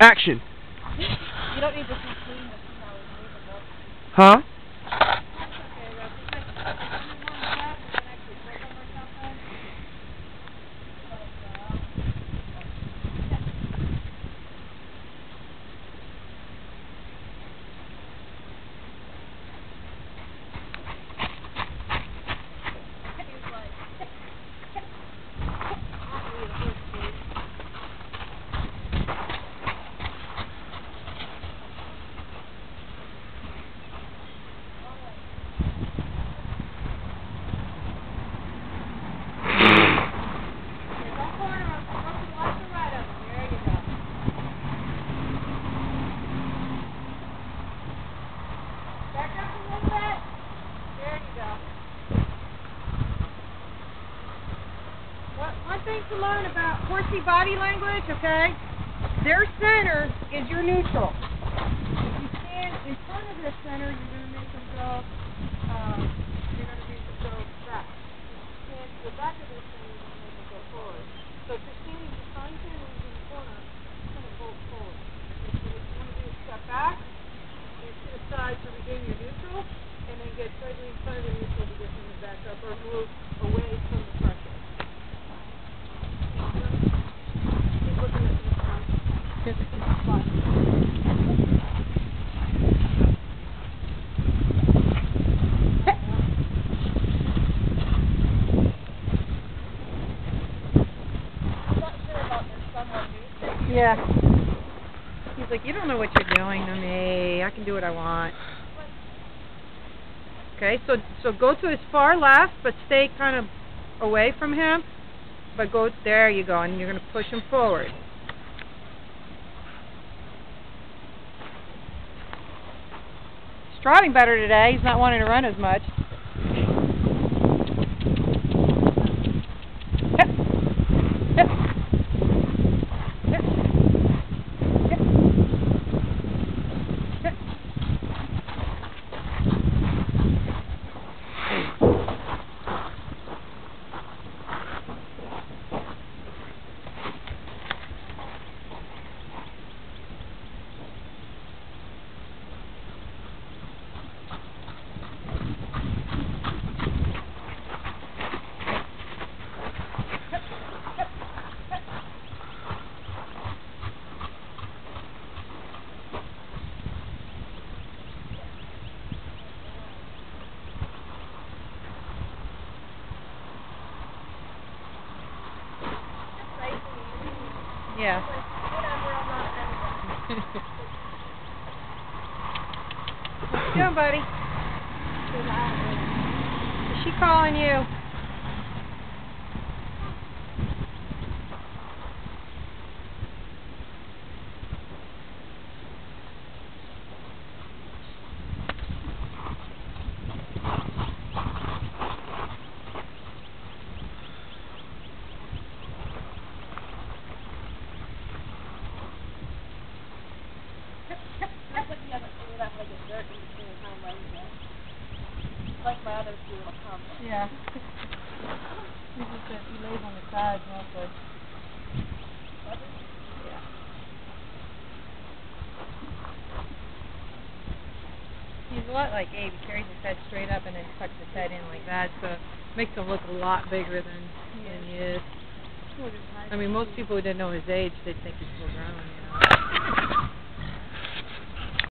Action. You don't need to see clean to see how it's movable. Huh? Okay, well, if you guys- if you want that, we can actually flip them or something. He's like, Okay, don't corner them. Go to the left and right of them. There you go. Back up a little bit. There you go. One to learn about horsey body language, okay? Their center is your neutral. If you stand in front of their center, you're going to make them go, um, you're going to make them go back. If you stand to the back of their center, you're going to make them go forward. So if you're standing behind and he's in the corner, it's going to go forward. What you want to do is step back, and to the side to regain your neutral, and then get slightly in front of the neutral to get him to back up or move away from the pressure. Keep looking at the front. Yeah. He's like, you don't know what you're doing to me. I can do what I want. Okay, so so go to his far left, but stay kind of away from him. But go there, you go, and you're going to push him forward. He's trotting better today. He's not wanting to run as much. Yeah. What you doing, buddy? Is she calling you? Yeah. He just said he lays on the sides mostly. Yeah. He's a lot like Abe. He carries his head straight up and then tucks his head in like that, so it makes him look a lot bigger than, than he is. I mean, most people who didn't know his age, they'd think he's full grown, you know.